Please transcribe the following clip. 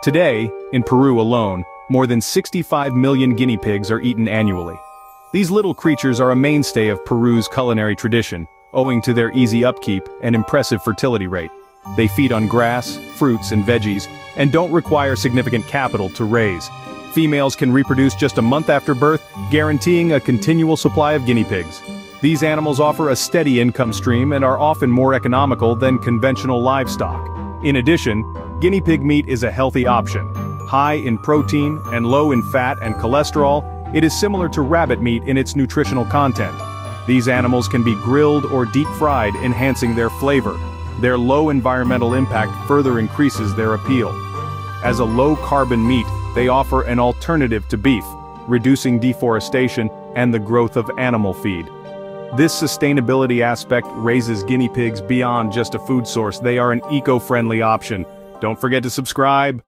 Today, in Peru alone, more than 65 million guinea pigs are eaten annually. These little creatures are a mainstay of Peru's culinary tradition, owing to their easy upkeep and impressive fertility rate. They feed on grass, fruits and veggies, and don't require significant capital to raise. Females can reproduce just a month after birth, guaranteeing a continual supply of guinea pigs. These animals offer a steady income stream and are often more economical than conventional livestock. In addition, guinea pig meat is a healthy option. High in protein and low in fat and cholesterol, it is similar to rabbit meat in its nutritional content. These animals can be grilled or deep-fried enhancing their flavor. Their low environmental impact further increases their appeal. As a low-carbon meat, they offer an alternative to beef, reducing deforestation and the growth of animal feed. This sustainability aspect raises guinea pigs beyond just a food source, they are an eco-friendly option. Don't forget to subscribe.